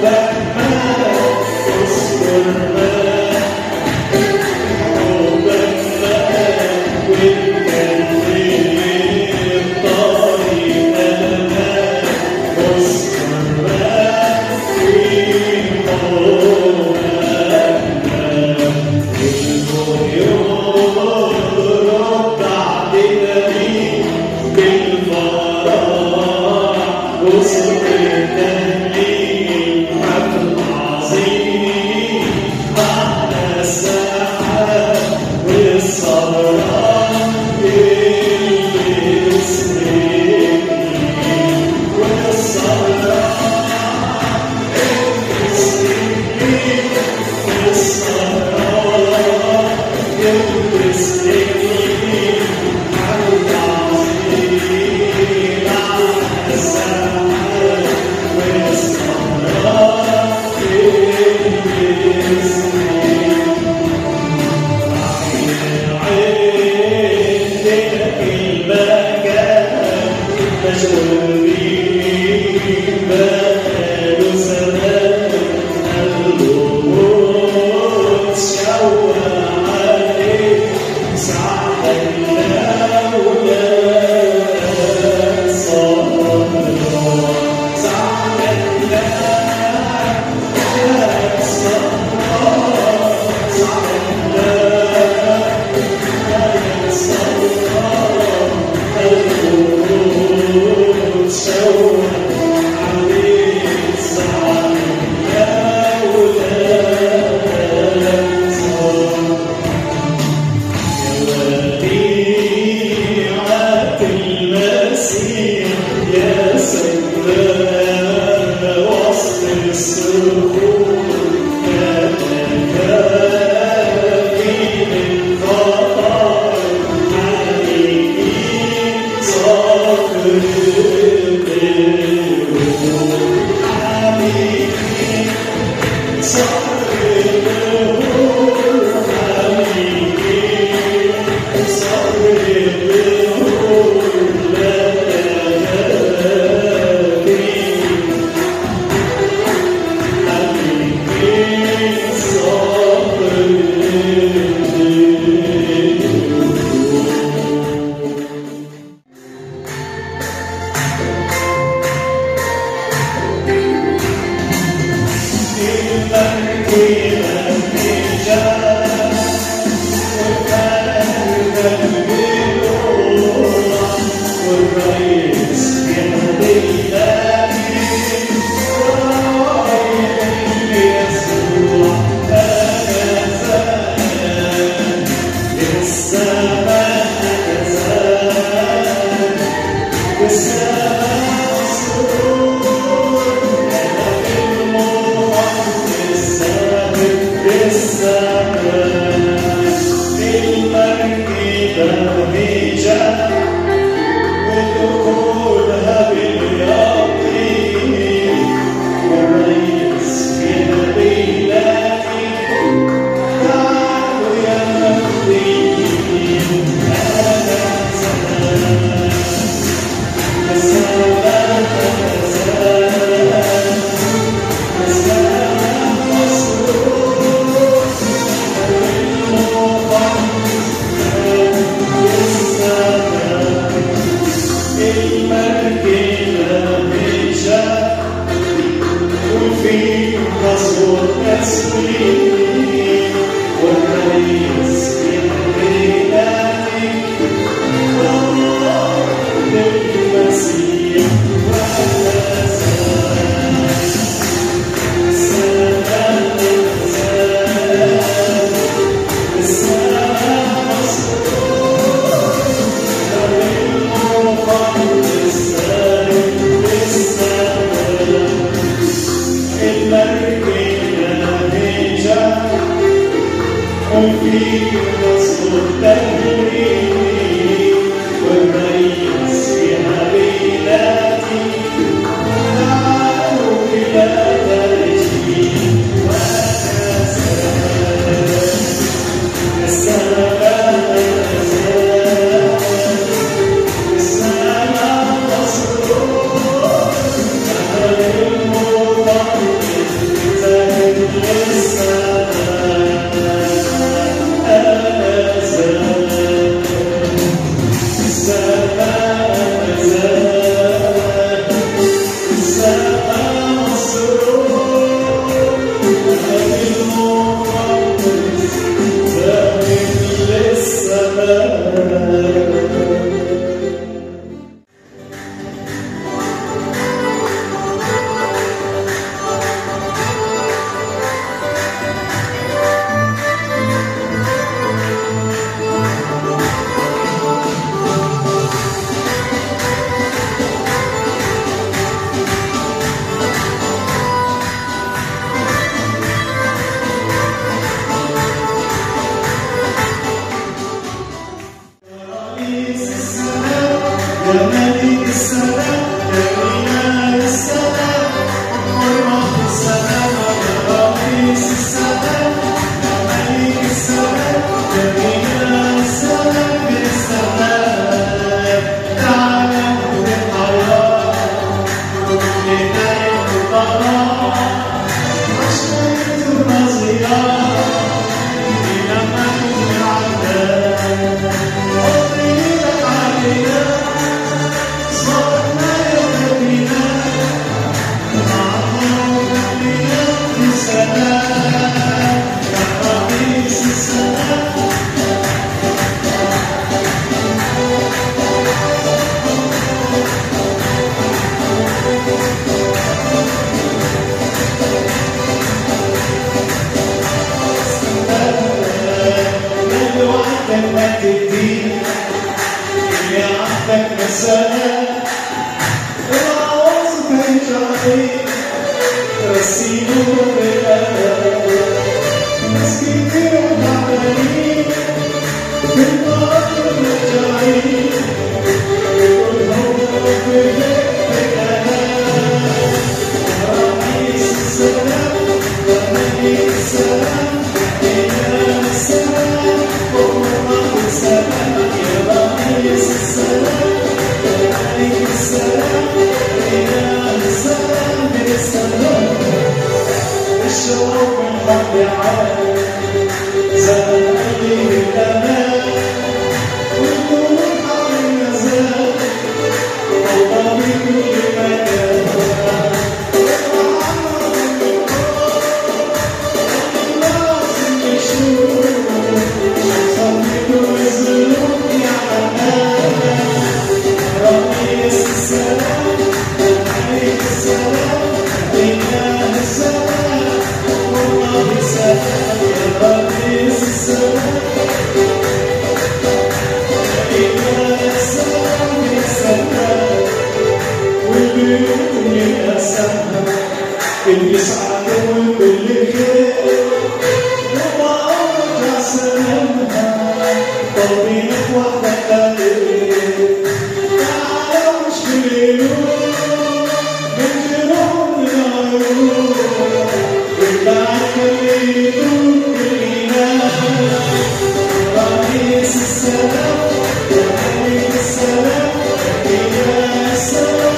back. Dando-me já o teu. you. Yes, sir. رب عالي زمن قليل الأمان اللي يسعدهم بالخير وما ارجع سلامها قلبي لك وحدك قليل تعال وش في اليوم من جنون العيون وانت عارف اللي يدوم كلنا رئيس السلام رئيس السلام رئيس السلام